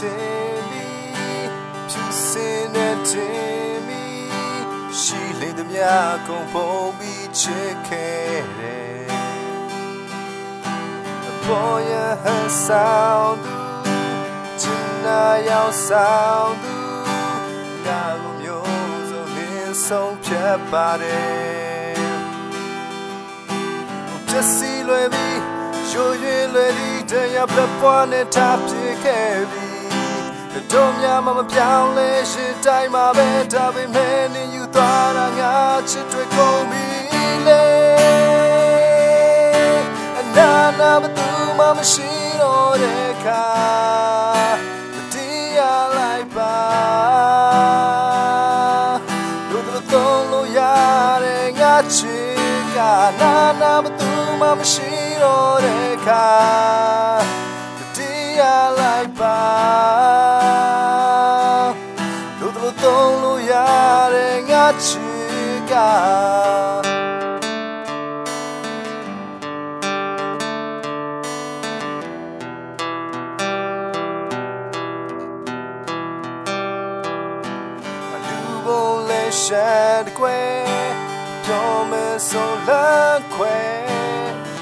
temi, pi se ne temi, si le de mia compombi che kere. Poia ha saldo, tina ya saldo, da lumioso ne son pia pare. Jesse Levy, Joey Levy, Daya Blepwane Tapi Kevy. တို့များမမပြောင်းလဲရှင်တိုင်းမှာပဲဒါပေမဲ့နင်ယူသွားတာငါချစ်တွေကုန်ပြီလေအနာနာဘသူမှမရှိတော့တဲ့ခါတတိယလိုက်ပါတို့တို့သုံးလို့ရတဲ့ငါချစ်ကနာနာဘသူမှမရှိတော့တဲ့ခါတတိယလိုက်ပါ ကရှန်ကွယ်ပြောမယ်ဆိုလန်းခွဲ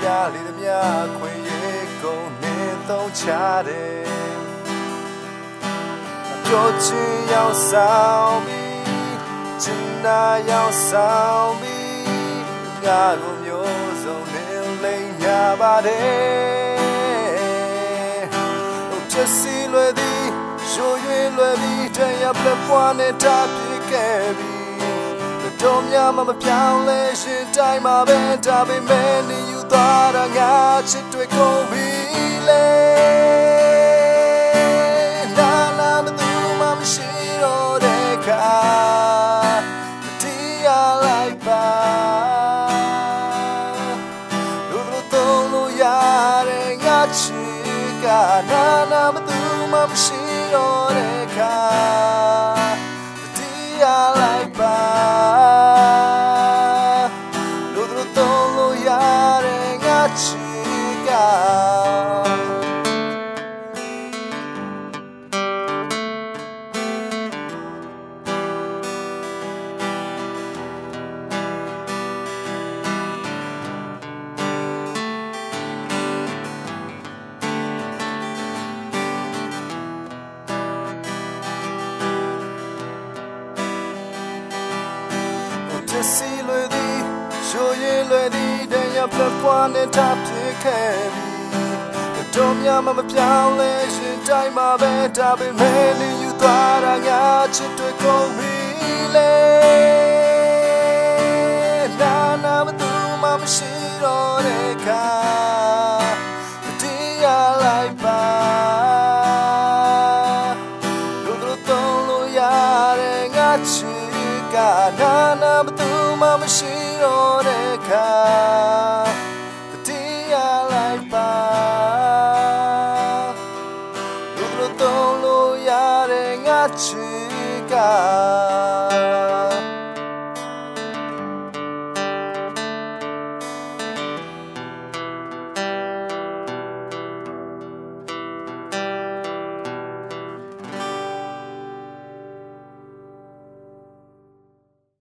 ရလေသမျှခွေရေကုန်နေသုံးချတယ်ပြော ချင်ရောက်ဆောင်ပြီးချင်နာရောက်ဆောင်ပြီးငါကိုမျိုးစုံနေလိမ့်ရပါတယ်ဟိုချက်စီလွယ်သည်ရှိုးရွေးလွယ်ပြီးတရားပြပွားနေတာပြခဲ့ပြီတော်များမမပြောင်းလဲရှင်တိုင်းမှာပဲဒါပေမဲ့နေယူသွားတာငါချစ်တွေကုန်ပြီလေ ချစ်ကနာနာမသူမှမရှိတော့တဲ့ခါ ဖြစ်စီလွယ်သည်ရှိုးရင်လွယ်သည်တရားပြပွားနဲ့တပ်ဖြစ်ခဲ့ပြီတော်များမမပြောင်းလဲရှင်တိုင်းမှာပဲဒါပေမဲ့နေယူသွားတာငါချစ်တွေကုန်ပြီလေနာနာမသူမှမရှိတော့တဲ့ခါတရားလိုက်ပါလို့တို့သုံးလို့ရတဲ့ငါချစ်ကနာနာ မသူမှမရှိတော့တဲ့ခါတရားလိုက်ပါလူတို့သုံးလို့ရတဲ့ငါချစ်က